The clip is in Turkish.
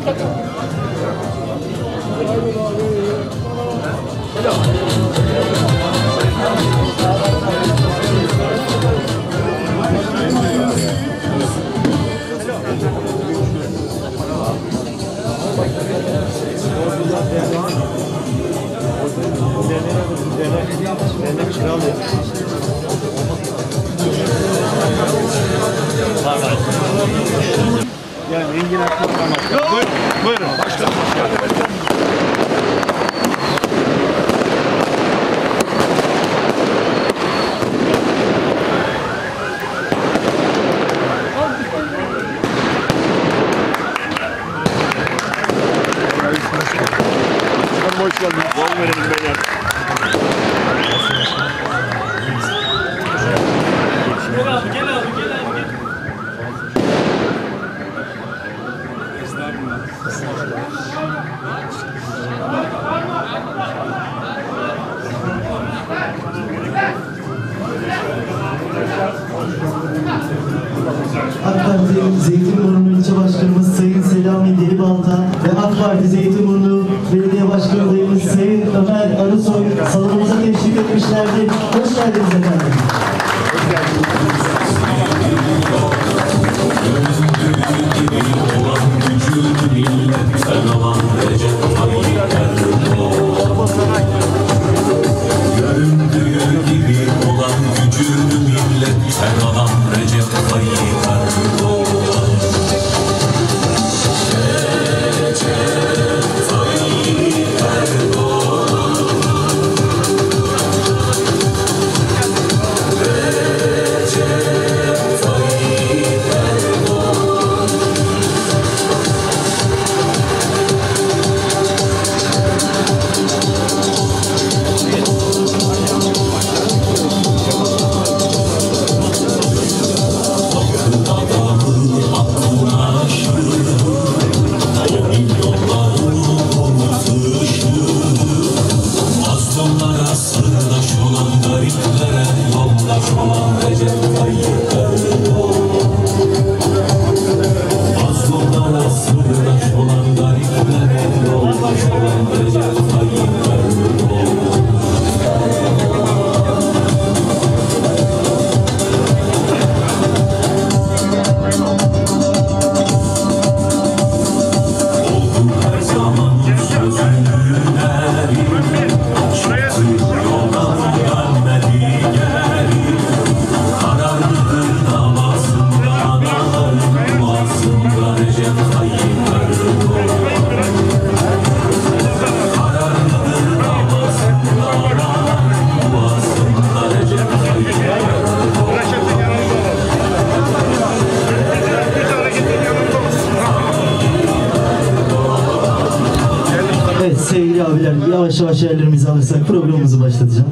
Let's go. Yani Engin Başkan. Buyurun, buyurun. Başkanım. Başkanım hoş geldiniz. Yol verelim AK Parti Zeytinburnu İlçe Başkanımız Sayın Selami Delibalta ve AK Parti Zeytinburnu Belediye Başkanı Sayın Ömer Arısoy salonumuza teşrif etmişlerdir. Hoş geldiniz efendim. Göründüğü sevgili abiler yavaş yavaş yerlerimizi alırsak programımızı başlatacağım.